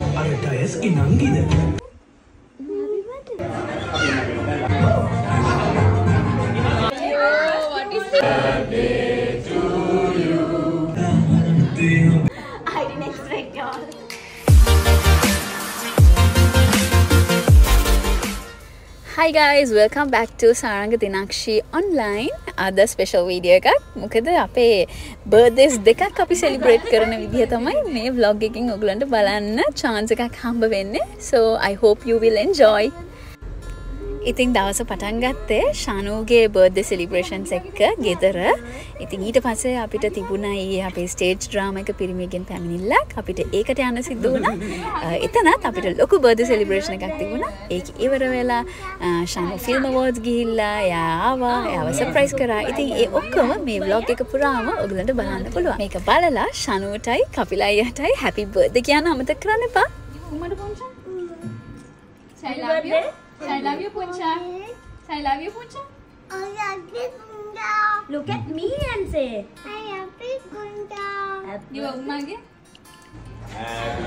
අර ටයස්ගේ නංගිද Hi guys, welcome back to Saranga Dinakshi online. අද ස්පෙෂල් වීඩිය එකක්. මොකද අපේ බර්දෙස් දෙකක් අපි සෙලිබ්‍රේට් කරන විදිහ තමයි මේ vlog එකින් ඔගලන්ට බලන්න chance එකක් හම්බ වෙන්නේ. So I hope you will enjoy. ඉතින් දවස පටන් ගත්තේ ශනූගේ බර්ධ සිලිබ්‍රේෂන්ස් එක්ක ගෙදර. ඉතින් ඊට පස්සේ අපිට තිබුණයි අපේ ස්ටේජ් ඩ්‍රාම එක පිරිමිගෙන් පැමිණිල්ලක්. අපිට ඒකට යන්න සිද්ධ වුණා. එතනත් අපිට ලොකු බර්ධ සෙලිබ්‍රේෂන් එකක් තිබුණා. ඒක ඉවර වෙලා ශනු ෆිල්ම් අවෝඩ්ස් ගිහිල්ලා එයා ආවා එයාව සර්ප්‍රයිස් කරා. ඉතින් ඒ ඔක්කොම මේ ව්ලොග් එක පුරාම ඔයගලන්ට බලන්න පුළුවන්. මේක බලලා ශනුවටයි කපිලයියටයි හැපි බර්ත්ඩේ කියන්න අමතක කරන්න එපා. උඹට පොන්චා? I love you. Puncha. I love you, Puncha. I love you, Puncha. Look at me and say. You Puncha. are Umage? Happy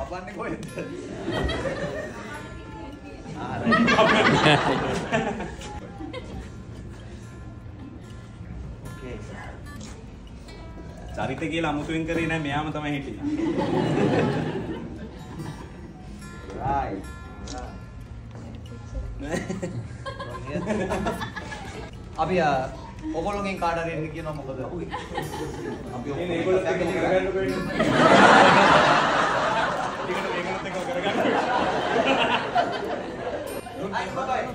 චරිත කියලා අමුතුවෙන් කරේ නෑ මෙයාම තමයි හිටියේ. right. අපි අ, ඔගොල්ලෝගෙන් කාට හරි එන්න කියනවා මොකද? අපි ඉතින් anh có vậy à.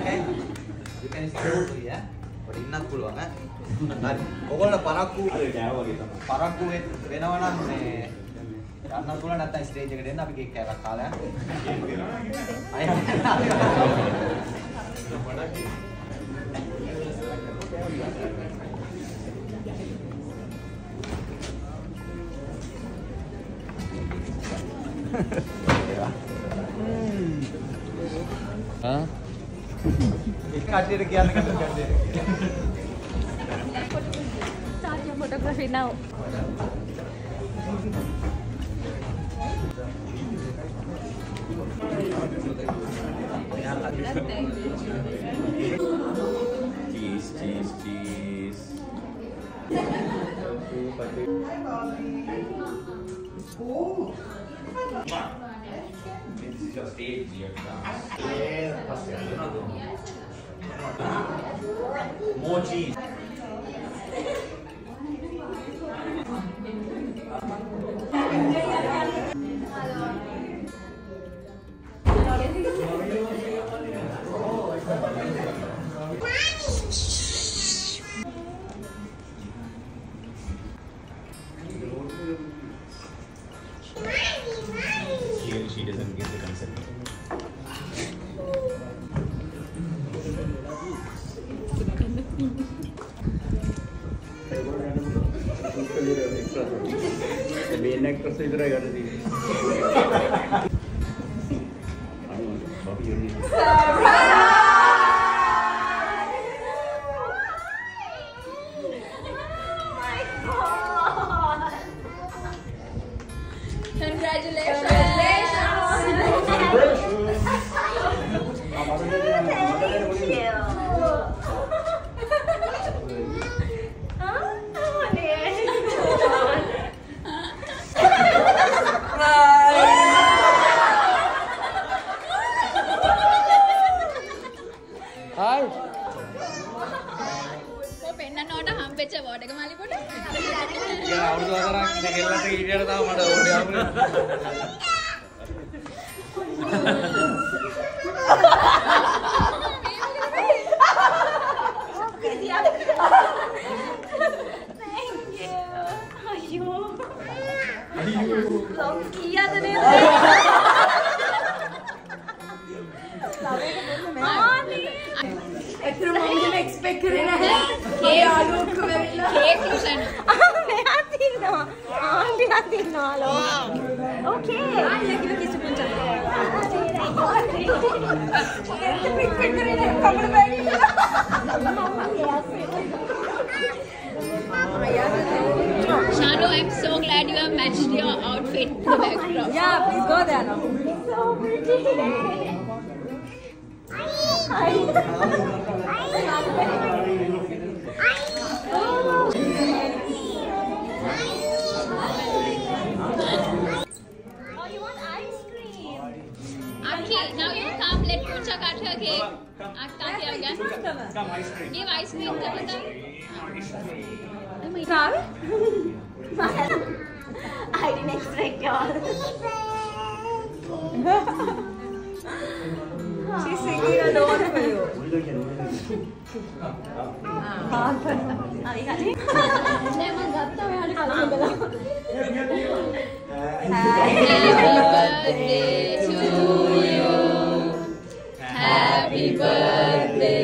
okay. You can start, yeah? ඔඩ ඉන්නත් පුළුවන් ඈ. හරි. ඔයගොල්ලෝ පරක්කු අර කෑවා වගේ තමයි. පරක්කු වෙ- වෙනවා නම් මේ යන්නත් පුළුවන් නැත්නම් ස්ටේජ් එකට එන්න අපි කේක් කෑමක් කාලා යන්න. අය එක කට්ටියට කියන්න ගන්න කට්ටියට. Your photography now. Cheese, cheese, cheese. This is your stage, your dance. More cheese. actress. To be an actress is rare. Expect it in a head. Hey, I don't know. Hey, I don't know. Shanu, I'm so glad you have matched your outfit to the backdrop. Yeah, please go there now. So pretty. Hi. Give ice cream to Rita. Sorry? I didn't expect y'all. She's singing a note for you. Happy birthday to you. Happy birthday.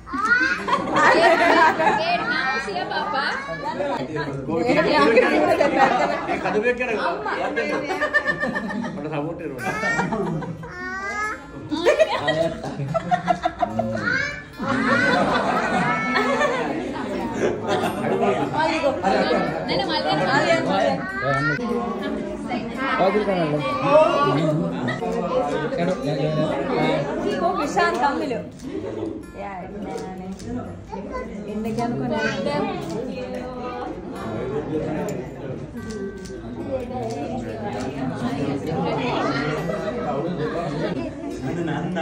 Support നല്ല Malayalam có biết con này không cái đó dạ cái khi có cái san tắm đi được dạ എന്തൊക്കെയാ നമുക്ക് നന്ന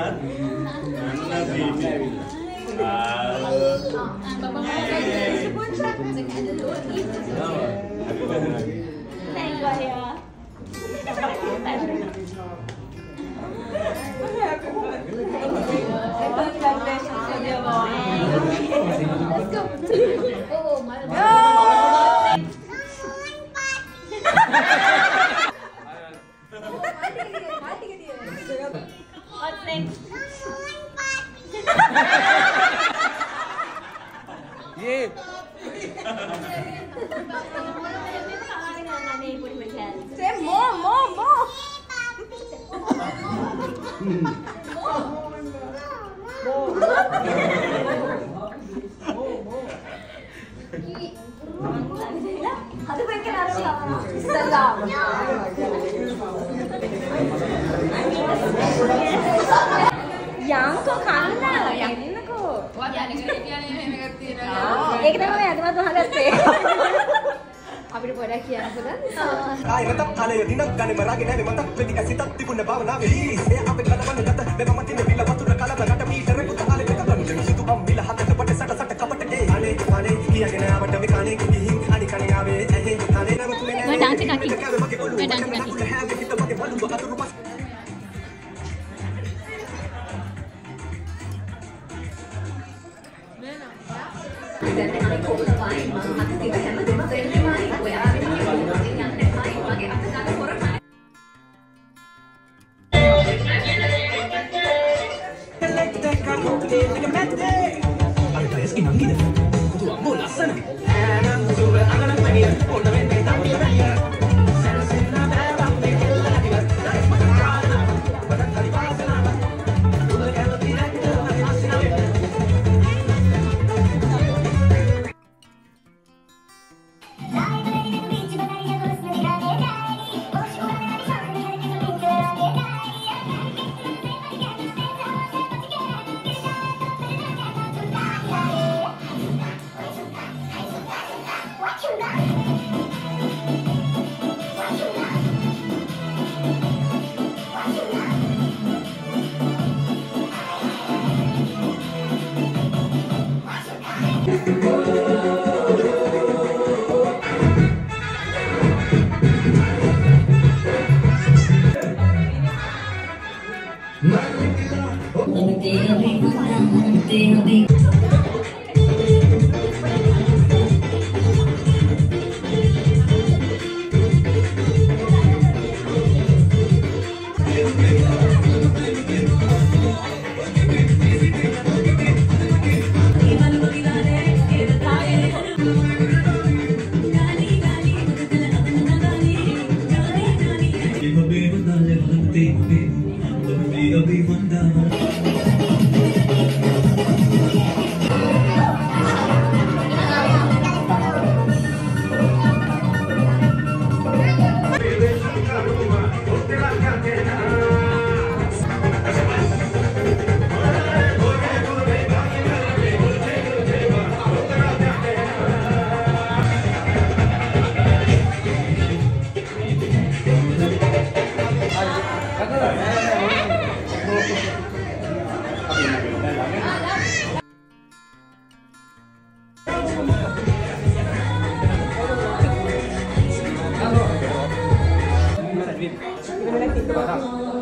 നന്ന see அது போய் நான் ඉස්සල්ලා. යංකෝ කන්න එන්නකෝ. ඒක තමයි අදවත් වහගත්තේ. අපිට පොඩක් කියන්න පුළුවන්. ආයතක් කාලය දිනක් ගන්න මරාගෙන නැමෙ මතක් වෙදි කසිතක් තිබුණ භාවනාවේ එය අපේ කලවන්න ගත මෙම මතින විල වතුර අන්තයස්කි නංගිද පුතුවා මොලස්සන ඇනම් සුර අගනක් පැනිය ඔන්න වෙන්න I'll れだけいただき。